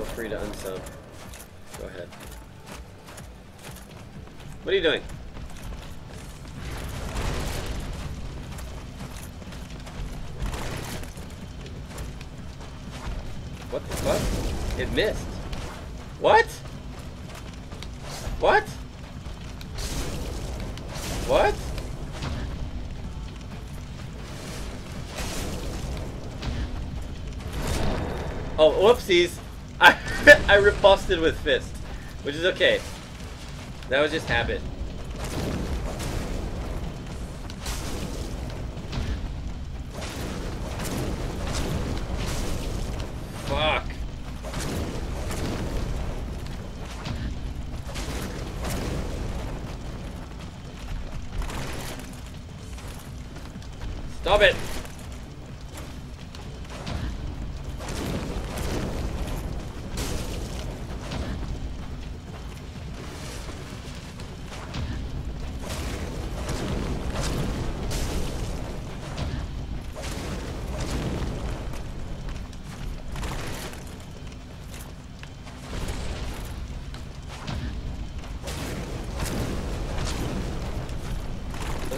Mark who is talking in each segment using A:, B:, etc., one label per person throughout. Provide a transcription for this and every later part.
A: Feel free to unsub. Go ahead. What are you doing? What the fuck? It missed. What? What? What? Oh, whoopsies. I, riposted with fist, which is okay. That was just habit. Fuck. Stop it!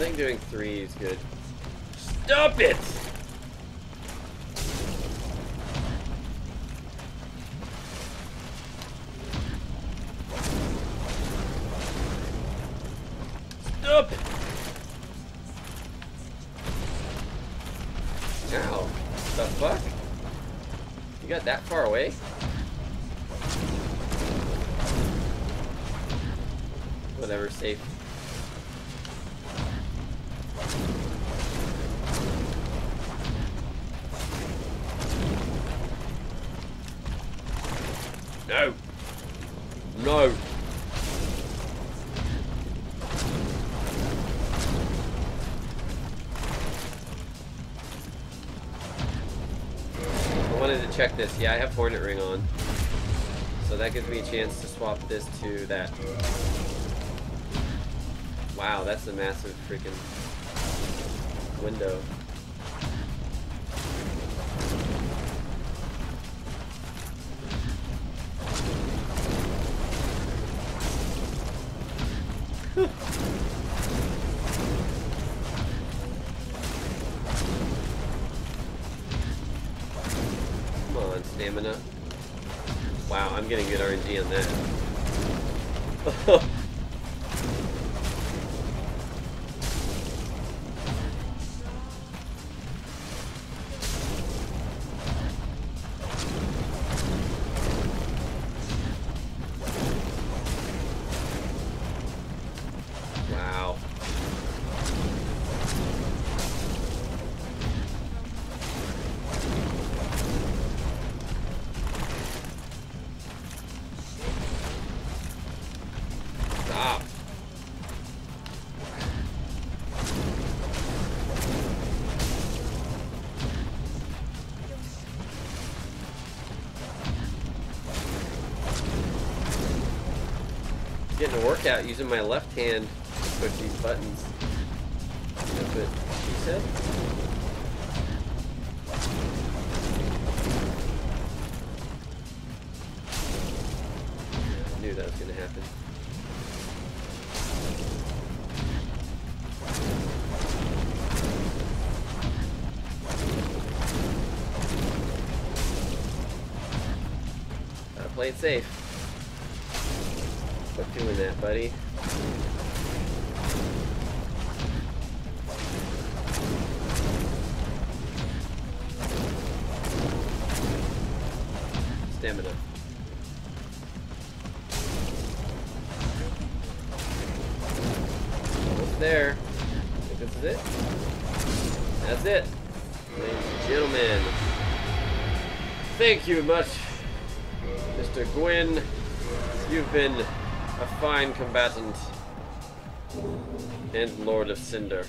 A: Think doing three is good. Stop it! Stop! Ow. The fuck? You got that far away? Whatever, safe. No. I wanted to check this. Yeah, I have Hornet Ring on. So that gives me a chance to swap this to that. Wow, that's a massive freaking window. Stamina. Wow, I'm getting good RNG on that. Getting a workout using my left hand to push these buttons. That's what she said. I knew that was gonna happen. Gotta play it safe. Quit doing that, buddy. Stamina. Almost there. I think this is it. That's it. Ladies and gentlemen. Thank you much, Mr. Gwyn. You've been a fine combatant and Lord of Cinder.